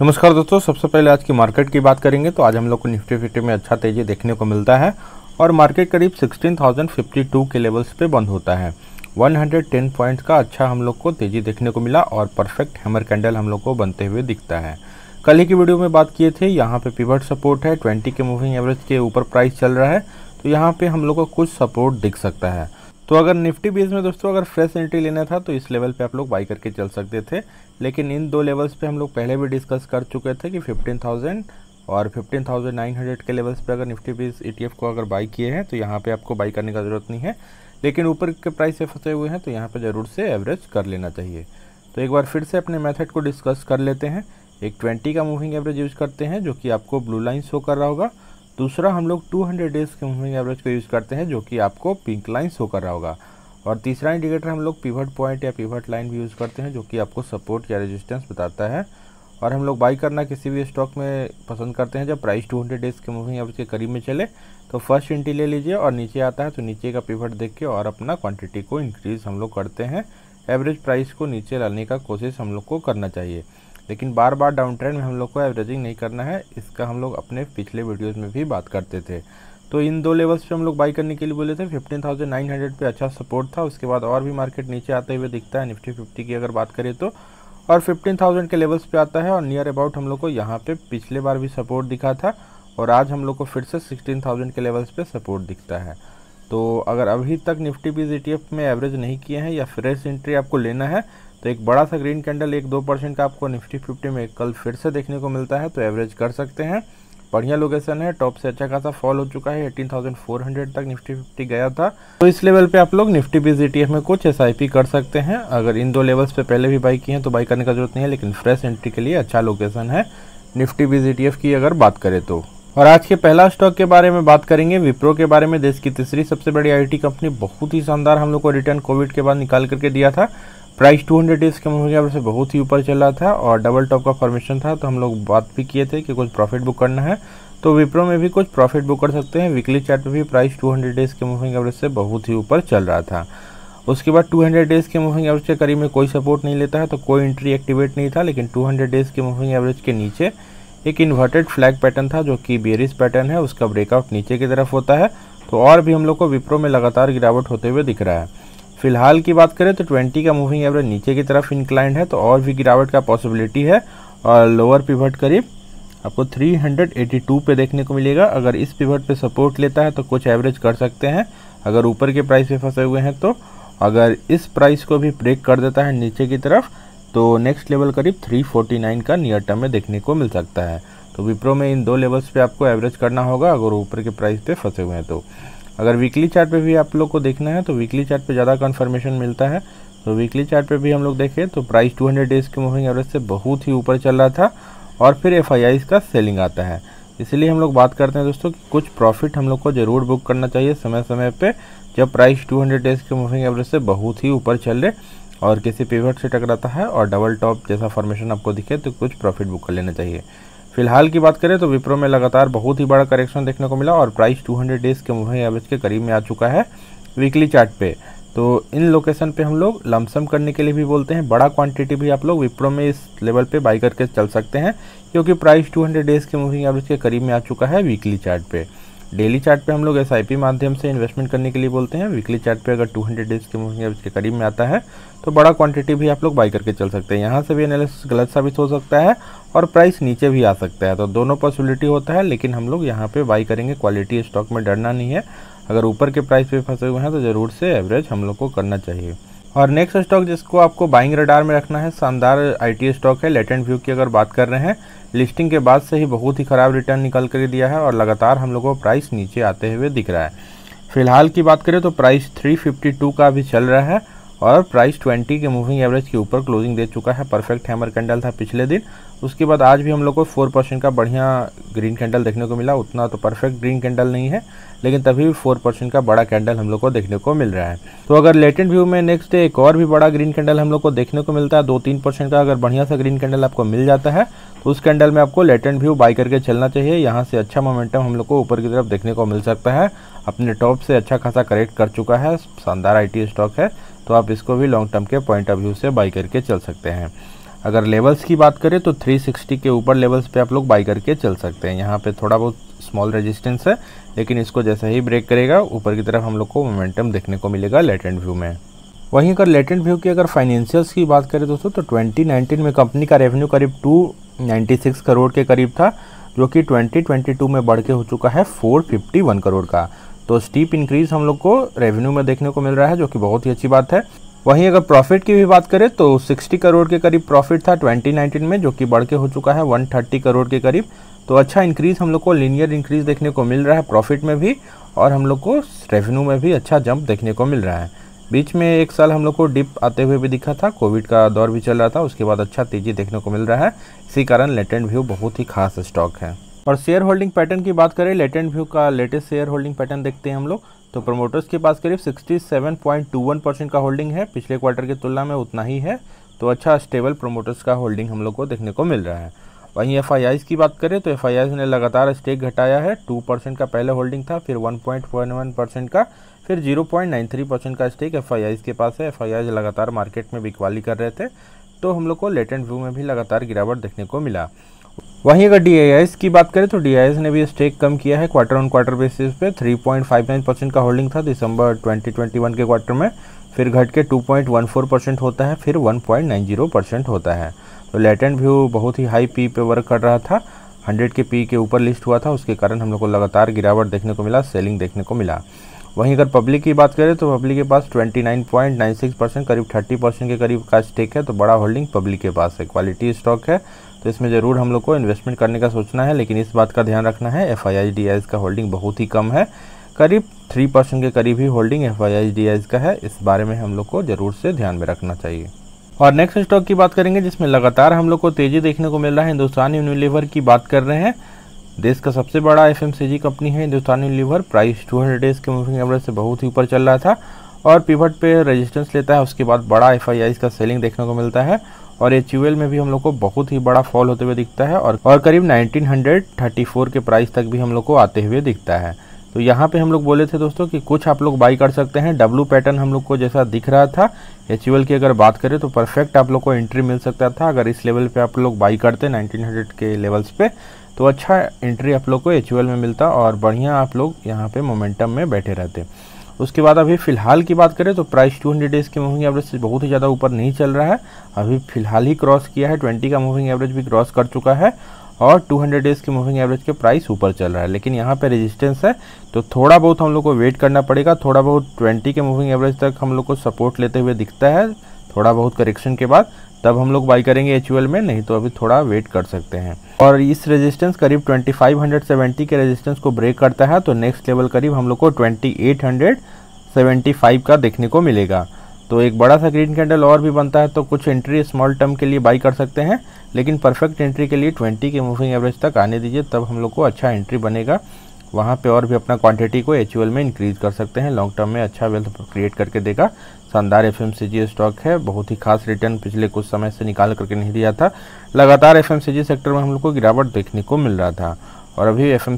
नमस्कार दोस्तों सबसे पहले आज की मार्केट की बात करेंगे तो आज हम लोग को निफ्टी फिफ्टी में अच्छा तेज़ी देखने को मिलता है और मार्केट करीब 16,052 के लेवल्स पे बंद होता है। 110 पॉइंट्स का अच्छा हम लोग को तेज़ी देखने को मिला और परफेक्ट हैमर कैंडल हम लोग को बनते हुए दिखता है। कल ही की वीडियो में बात किए थे यहाँ पे पिवट सपोर्ट है ट्वेंटी के मूविंग एवरेज के ऊपर प्राइस चल रहा है तो यहाँ पे हम लोग को कुछ सपोर्ट दिख सकता है। तो अगर निफ्टी बेस में दोस्तों अगर फ्रेश एंट्री लेना था तो इस लेवल पे आप लोग बाई करके चल सकते थे। लेकिन इन दो लेवल्स पे हम लोग पहले भी डिस्कस कर चुके थे कि 15,000 और 15,900 के लेवल्स पे अगर निफ्टी बेस ई को अगर बाई किए हैं तो यहाँ पे आपको बाई करने का ज़रूरत नहीं है। लेकिन ऊपर के प्राइस से फंसे हुए हैं तो यहाँ पर ज़रूर से एवरेज कर लेना चाहिए। तो एक बार फिर से अपने मैथड को डिस्कस कर लेते हैं। एक ट्वेंटी का मूविंग एवरेज यूज़ करते हैं जो कि आपको ब्लू लाइन शो कर रहा होगा। दूसरा हम लोग 200 डेज़ के मूविंग एवरेज को यूज़ करते हैं, जो कि आपको पिंक लाइन शो कर रहा होगा। और तीसरा इंडिकेटर हम लोग पिवट पॉइंट या पिवट लाइन भी यूज़ करते हैं, जो कि आपको सपोर्ट या रेजिस्टेंस बताता है। और हम लोग बाई करना किसी भी स्टॉक में पसंद करते हैं, जब प्राइस 200 डेज़ के मूविंग एवरेज के करीब में चले तो फ़र्स्ट एंट्री ले लीजिए और नीचे आता है तो नीचे का पिवट देख के और अपना क्वांटिटी को इंक्रीज हम लोग करते हैं। एवरेज प्राइस को नीचे लाने का कोशिश हम लोग को करना चाहिए। लेकिन बार बार डाउन ट्रेंड में हम लोग को एवरेजिंग नहीं करना है इसका हम लोग अपने पिछले वीडियोज़ में भी बात करते थे। तो इन दो लेवल्स पे हम लोग बाई करने के लिए बोले थे 15,900 पे अच्छा सपोर्ट था उसके बाद और भी मार्केट नीचे आते हुए दिखता है निफ्टी फिफ्टी की अगर बात करें तो। और 15,000 के लेवल्स पे आता है और नियर अबाउट हम लोग को यहाँ पे पिछले बार भी सपोर्ट दिखा था और आज हम लोग को फिर से 16,000 के लेवल्स पे सपोर्ट दिखता है। तो अगर अभी तक निफ्टी बीज ई में एवरेज नहीं किए हैं या फ्रेश एंट्री आपको लेना है तो एक बड़ा सा ग्रीन कैंडल एक दो परसेंट का आपको निफ्टी फिफ्टी में कल फिर से देखने को मिलता है तो एवरेज कर सकते हैं। बढ़िया लोकेशन है टॉप से अच्छा खासा फॉल हो चुका है 18,400 तक निफ्टी फिफ्टी गया था। तो इस लेवल पे आप लोग निफ्टी बीज ई में कुछ एसआईपी कर सकते हैं। अगर इन दो लेवल्स पे पहले भी बाई किए हैं तो बाई करने का ज़रूरत नहीं है लेकिन फ्रेश एंट्री के लिए अच्छा लोकेशन है। निफ्टी बीज ई की अगर बात करें तो। और आज के पहला स्टॉक के बारे में बात करेंगे विप्रो के बारे में। देश की तीसरी सबसे बड़ी आईटी कंपनी बहुत ही शानदार हम लोग को रिटर्न कोविड के बाद निकाल करके दिया था। प्राइस 200 डेज़ के मूविंग एवरेज से बहुत ही ऊपर चला था और डबल टॉप का फॉर्मेशन था तो हम लोग बात भी किए थे कि कुछ प्रॉफिट बुक करना है। तो विप्रो में भी कुछ प्रॉफिट बुक कर सकते हैं। वीकली चार्ट पे भी प्राइस 200 डेज़ के मूविंग एवरेज से बहुत ही ऊपर चल रहा था। उसके बाद 200 डेज़ के मूविंग एवरेज के करीब में कोई सपोर्ट नहीं लेता है तो कोई एंट्री एक्टिवेट नहीं था, लेकिन 200 डेज़ के मूविंग एवरेज के नीचे एक इन्वर्टेड फ्लैग पैटर्न था, जो कि बेरिस पैटर्न है, उसका ब्रेकआउट नीचे की तरफ़ होता है। तो और भी हम लोग को विप्रो में लगातार गिरावट होते हुए दिख रहा है। फ़िलहाल की बात करें तो 20 का मूविंग एवरेज नीचे की तरफ़ इंक्लाइंड है तो और भी गिरावट का पॉसिबिलिटी है, और लोअर पिवट करीब आपको 382 पे देखने को मिलेगा। अगर इस पिवट पे सपोर्ट लेता है तो कुछ एवरेज कर सकते हैं। अगर ऊपर के प्राइस पे फंसे हुए हैं तो अगर इस प्राइस को भी ब्रेक कर देता है नीचे की तरफ़ तो नेक्स्ट लेवल करीब 349 का नियर टर्म में देखने को मिल सकता है। तो विप्रो में इन दो लेवल्स पे आपको एवरेज करना होगा, अगर ऊपर के प्राइस पे फंसे हुए हैं तो। अगर वीकली चार्ट पे भी आप लोग को देखना है तो वीकली चार्ट पे ज़्यादा कन्फर्मेशन मिलता है। तो वीकली चार्ट पे भी हम लोग देखें तो प्राइस 200 डेज़ के मूविंग एवरेज से बहुत ही ऊपर चल रहा था और फिर एफ़ आई का सेलिंग आता है। इसलिए हम लोग बात करते हैं दोस्तों कि कुछ प्रॉफिट हम लोग को ज़रूर बुक करना चाहिए समय समय पर जब प्राइस 200 डेज़ के मूविंग एवरेज से बहुत ही ऊपर चल रहे और किसी पिवट से टकराता है और डबल टॉप जैसा फॉर्मेशन आपको दिखे तो कुछ प्रॉफिट बुक कर लेना चाहिए। फ़िलहाल की बात करें तो विप्रो में लगातार बहुत ही बड़ा करेक्शन देखने को मिला और प्राइस 200 डेज़ के मूविंग एवरेज के करीब में आ चुका है वीकली चार्ट पे। तो इन लोकेशन पे हम लोग लमसम करने के लिए भी बोलते हैं, बड़ा क्वांटिटी भी आप लोग विप्रो में इस लेवल पे बाई करके चल सकते हैं, क्योंकि प्राइस 200 डेज़ के मूविंग एवरेज के करीब में आ चुका है वीकली चार्ट पे। डेली चार्ट पे हम लोग एस माध्यम से इन्वेस्टमेंट करने के लिए बोलते हैं। वीकली चार्ट पे अगर 200 डेज़ के मूविंग एवरेज के करीब में आता है तो बड़ा क्वांटिटी भी आप लोग बाई करके चल सकते हैं। यहाँ से भी एनालिसिस गलत साबित हो सकता है और प्राइस नीचे भी आ सकता है। तो दोनों पॉसिबिलिटी होता है, लेकिन हम लोग यहाँ पर बाई करेंगे। क्वालिटी स्टॉक में डरना नहीं है। अगर ऊपर के प्राइस पे फंसे हुए हैं तो ज़रूर से एवरेज हम लोग को करना चाहिए। और नेक्स्ट स्टॉक जिसको आपको बाइंग रडार में रखना है, शानदार आईटी स्टॉक है लेटेंट व्यू की अगर बात कर रहे हैं लिस्टिंग के बाद से ही बहुत ही ख़राब रिटर्न निकल कर दिया है और लगातार हम लोगों को प्राइस नीचे आते हुए दिख रहा है। फ़िलहाल की बात करें तो प्राइस 352 का भी चल रहा है। और प्राइस 20 के मूविंग एवरेज के ऊपर क्लोजिंग दे चुका है। परफेक्ट हैमर कैंडल था पिछले दिन। उसके बाद आज भी हम लोग को फोर परसेंट का बढ़िया ग्रीन कैंडल देखने को मिला। उतना तो परफेक्ट ग्रीन कैंडल नहीं है, लेकिन तभी भी फोर परसेंट का बड़ा कैंडल हम लोग को देखने को मिल रहा है। तो अगर लेटेंट व्यू में नेक्स्ट डे एक और भी बड़ा ग्रीन कैंडल हम लोग को देखने को मिलता है दो तीन परसेंट का अगर बढ़िया सा ग्रीन कैंडल आपको मिल जाता है तो उस कैंडल में आपको लेटेंट व्यू बाई करके चलना चाहिए। यहाँ से अच्छा मोमेंटम हम लोग को ऊपर की तरफ़ देखने को मिल सकता है। अपने टॉप से अच्छा खासा करेक्ट कर चुका है। शानदार आईटी स्टॉक है। तो आप इसको भी लॉन्ग टर्म के पॉइंट ऑफ़ व्यू से बाई करके चल सकते हैं। अगर लेवल्स की बात करें तो 360 के ऊपर लेवल्स पे आप लोग बाई करके चल सकते हैं। यहाँ पे थोड़ा बहुत स्मॉल रेजिस्टेंस है, लेकिन इसको जैसे ही ब्रेक करेगा, ऊपर की तरफ़ हम लोग को मोमेंटम देखने को मिलेगा लेटेंट व्यू में। वहीं अगर लेटेंट व्यू की अगर फाइनेंशियल्स की बात करें दोस्तों तो 2019 में कंपनी का रेवेन्यू करीब 296 करोड़ के करीब था, जो कि 2022 में बढ़ के हो चुका है 451 करोड़ का। तो स्टीप इंक्रीज हम लोग को रेवेन्यू में देखने को मिल रहा है, जो कि बहुत ही अच्छी बात है। वहीं अगर प्रॉफिट की भी बात करें तो 60 करोड़ के करीब प्रॉफिट था 2019 में, जो कि बढ़ के हो चुका है 130 करोड़ के करीब। तो अच्छा इंक्रीज हम लोग को लीनियर इंक्रीज देखने को मिल रहा है प्रॉफिट में भी, और हम लोग को रेवेन्यू में भी अच्छा जंप देखने को मिल रहा है। बीच में एक साल हम लोग को डिप आते हुए भी दिखा था कोविड का दौर भी चल रहा था, उसके बाद अच्छा तेज़ी देखने को मिल रहा है। इसी कारण लेटेंट व्यू बहुत ही खास स्टॉक है। और शेयर होल्डिंग पैटर्न की बात करें लेटेंट व्यू का लेटेस्ट शेयर होल्डिंग पैटर्न देखते हैं हम लोग। तो प्रमोटर्स के पास करीब 67.21 परसेंट का होल्डिंग है। पिछले क्वार्टर की तुलना में उतना ही है। तो अच्छा स्टेबल प्रमोटर्स का होल्डिंग हम लोग को देखने को मिल रहा है। वहीं एफ़ की बात करें तो एफ़ ने लगातार स्टेक घटाया है। टू परसेंट का पहले होल्डिंग था, फिर वन परसेंट का, फिर 0.93 परसेंट का स्टेक एफ़ के पास है। एफ़ लगातार मार्केट में बिकवाली कर रहे थे। तो हम लोग को लेटेंट व्यू में भी लगातार गिरावट देखने को मिला। वहीं अगर डी की बात करें तो डी ने भी स्टेक कम किया है क्वार्टर ऑन क्वार्टर बेसिस पे। 3.59 परसेंट का होल्डिंग था दिसंबर 2021 के क्वार्टर में। फिर घट के 2.14 परसेंट होता है, फिर 1.90 परसेंट होता है। तो लेटेंट व्यू बहुत ही हाई पी पे वर्क कर रहा था। 100 के पी के ऊपर लिस्ट हुआ था, उसके कारण हम लोग को लगातार गिरावट देखने को मिला सेलिंग देखने को मिला। वहीं अगर पब्लिक की बात करें तो पब्लिक के पास 29.96 परसेंट करीब 30 परसेंट के करीब का स्टेक है तो बड़ा होल्डिंग पब्लिक के पास है। क्वालिटी स्टॉक है। तो इसमें ज़रूर हम लोग को इन्वेस्टमेंट करने का सोचना है, लेकिन इस बात का ध्यान रखना है एफ़ आई का होल्डिंग बहुत ही कम है। करीब थ्री परसेंट के करीब ही होल्डिंग एफ़ आई का है, इस बारे में हम लोग को ज़रूर से ध्यान में रखना चाहिए। और नेक्स्ट स्टॉक की बात करेंगे, जिसमें लगातार हम लोग को तेज़ी देखने को मिल रहा है, हिंदुस्तान यूनिलीवर की बात कर रहे हैं। देश का सबसे बड़ा एफएमसीजी कंपनी है, हिंदुस्तान यूनिलीवर प्राइस 200 डेज़ के मूविंग एवरेज से बहुत ही ऊपर चल रहा था, और पिवट पे रेजिस्टेंस लेता है, उसके बाद बड़ा एफ़ का सेलिंग देखने को मिलता है। और एच में भी हम लोग को बहुत ही बड़ा फॉल होते हुए दिखता है और और करीब 1934 के प्राइस तक भी हम लोग को आते हुए दिखता है। तो यहाँ पे हम लोग बोले थे दोस्तों कि कुछ आप लोग बाई कर सकते हैं। डब्लू पैटर्न हम लोग को जैसा दिख रहा था एच की अगर बात करें तो परफेक्ट आप लोग को एंट्री मिल सकता था अगर इस लेवल पे आप लोग बाई करते 1900 के लेवल्स पे तो अच्छा एंट्री आप लोग को एचयूएल में मिलता और बढ़िया आप लोग यहाँ पे मोमेंटम में बैठे रहते। उसके बाद अभी फ़िलहाल की बात करें तो प्राइस 200 डेज़ की मूविंग एवरेज से बहुत ही ज़्यादा ऊपर नहीं चल रहा है। अभी फ़िलहाल ही क्रॉस किया है 20 का मूविंग एवरेज भी क्रॉस कर चुका है और 200 डेज़ की मूविंग एवरेज के प्राइस ऊपर चल रहा है। लेकिन यहाँ पे रेजिस्टेंस है तो थोड़ा बहुत हम लोग को वेट करना पड़ेगा। थोड़ा बहुत 20 के मूविंग एवरेज तक हम लोग को सपोर्ट लेते हुए दिखता है, थोड़ा बहुत करेक्शन के बाद। तब हम लोग बाई करेंगे एच में, नहीं तो अभी थोड़ा वेट कर सकते हैं। और इस रेजिस्टेंस करीब 2570 के रेजिस्टेंस को ब्रेक करता है तो नेक्स्ट लेवल करीब हम लोग को 2875 का देखने को मिलेगा। तो एक बड़ा सा ग्रीन कैंडल और भी बनता है तो कुछ एंट्री स्मॉल टर्म के लिए बाई कर सकते हैं, लेकिन परफेक्ट एंट्री के लिए 20 के मूविंग एवरेज तक आने दीजिए, तब हम लोग को अच्छा एंट्री बनेगा। वहाँ पे और भी अपना क्वांटिटी को एच में इंक्रीज कर सकते हैं। लॉन्ग टर्म में अच्छा वेल्थ क्रिएट करके देगा। शानदार एफ़ स्टॉक है। बहुत ही खास रिटर्न पिछले कुछ समय से निकाल करके नहीं दिया था। लगातार एफ़ सेक्टर में हम लोग को गिरावट देखने को मिल रहा था। और अभी एफ़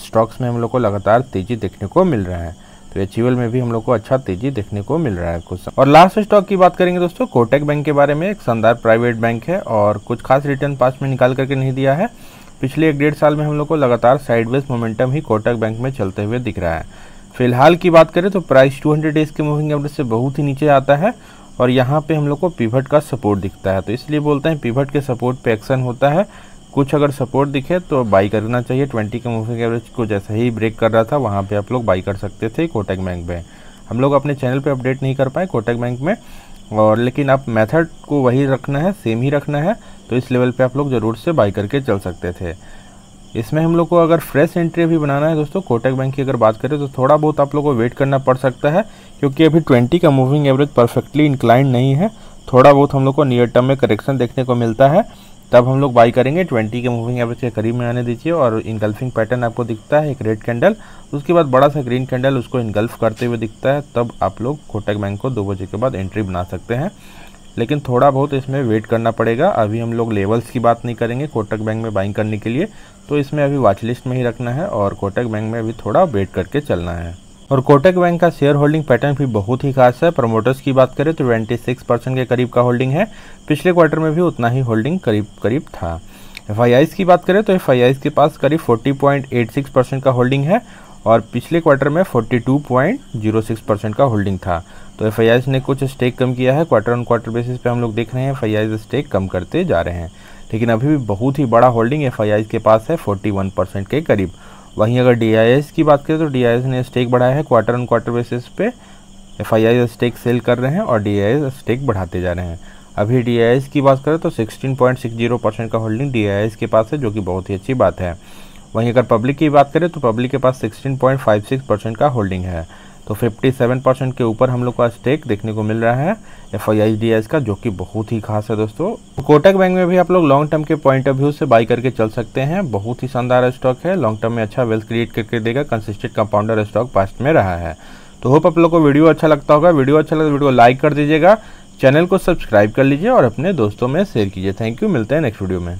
स्टॉक्स में हम लोग को लगातार तेज़ी देखने को मिल रहा है। तो एचीवल में भी हम लोग को अच्छा तेज़ी देखने को मिल रहा है कुछ और लास्ट स्टॉक की बात करेंगे दोस्तों कोटेक बैंक के बारे में। एक शानदार प्राइवेट बैंक है और कुछ खास रिटर्न पास में निकाल करके नहीं दिया है। पिछले एक डेढ़ साल में हम लोग को लगातार साइडवेज मोमेंटम ही कोटक बैंक में चलते हुए दिख रहा है। फ़िलहाल की बात करें तो प्राइस 200 डेज़ के मूविंग एवरेज से बहुत ही नीचे आता है और यहाँ पे हम लोग को पिवट का सपोर्ट दिखता है। तो इसलिए बोलते हैं पिवट के सपोर्ट पे एक्शन होता है। कुछ अगर सपोर्ट दिखे तो बाई करना चाहिए। 20 के मूविंग एवरेज को जैसे ही ब्रेक कर रहा था, वहाँ पे आप लोग बाई कर सकते थे कोटक बैंक में। हम लोग अपने चैनल पर अपडेट नहीं कर पाए कोटक बैंक में। और लेकिन आप मेथड को वही रखना है सेम ही रखना है तो इस लेवल पे आप लोग ज़रूर से बाई करके चल सकते थे। इसमें हम लोग को अगर फ्रेश एंट्री भी बनाना है दोस्तों कोटक बैंक की अगर बात करें तो थोड़ा बहुत आप लोग को वेट करना पड़ सकता है, क्योंकि अभी 20 का मूविंग एवरेज परफेक्टली इंक्लाइंड नहीं है। थोड़ा बहुत हम लोग को नियर टर्म में करेक्शन देखने को मिलता है। तब हम लोग बाई करेंगे। 20 के मूविंग एवरेज के करीब में आने दीजिए और इनगल्फिंग पैटर्न आपको दिखता है, एक रेड कैंडल उसके बाद बड़ा सा ग्रीन कैंडल उसको इनगल्फ करते हुए दिखता है। तब आप लोग कोटक बैंक को दो बजे के बाद एंट्री बना सकते हैं। लेकिन थोड़ा बहुत इसमें वेट करना पड़ेगा। अभी हम लोग लेवल्स की बात नहीं करेंगे कोटक बैंक में बाइंग करने के लिए। तो इसमें अभी वॉच लिस्ट में ही रखना है और कोटक बैंक में अभी थोड़ा वेट करके चलना है। और कोटक बैंक का शेयर होल्डिंग पैटर्न भी बहुत ही खास है। प्रमोटर्स की बात करें तो 26 परसेंट के करीब का होल्डिंग है। पिछले क्वार्टर में भी उतना ही होल्डिंग करीब करीब था। एफ़ की बात करें तो एफ़ के पास करीब 40.86 परसेंट का होल्डिंग है और पिछले क्वार्टर में 42.06 परसेंट का होल्डिंग था। तो एफ़ ने कुछ स्टेक कम किया है। क्वार्टर ऑन क्वार्टर बेसिस पे हम लोग देख रहे हैं एफ़ स्टेक कम करते जा रहे हैं। लेकिन अभी भी बहुत ही बड़ा होल्डिंग एफ़ के पास है 41 परसेंट के करीब। वहीं अगर DIS की बात करें तो DIS ने स्टेक बढ़ाया है क्वार्टर ऑन क्वार्टर बेसिस पे एफ़ आई स्टेक सेल कर रहे हैं और DIS स्टेक बढ़ाते जा रहे हैं। अभी DIS की बात करें तो 16.60 परसेंट का होल्डिंग DIS के पास है, जो कि बहुत ही अच्छी बात है। वहीं अगर पब्लिक की बात करें तो पब्लिक के पास 16.56 परसेंट का होल्डिंग है। तो 57 परसेंट के ऊपर हम लोग का स्टेक देखने को मिल रहा है। एफ़ आई का, जो कि बहुत ही खास है दोस्तों। कोटक बैंक में भी आप लोग लॉन्ग टर्म के पॉइंट ऑफ़ व्यू से बाई करके चल सकते हैं। बहुत ही शानदार स्टॉक है। लॉन्ग टर्म में अच्छा वेल्थ क्रिएट करके देगा। कंसिस्टेंट कंपाउंडर स्टॉक पास्ट में रहा है। तो होप आप लोग को वीडियो अच्छा लगता होगा। वीडियो अच्छा लगे वीडियो लाइक कर दीजिएगा। चैनल को सब्सक्राइब कर लीजिए और अपने दोस्तों में शेयर कीजिए। थैंक यू मिलते हैं नेक्स्ट वीडियो में।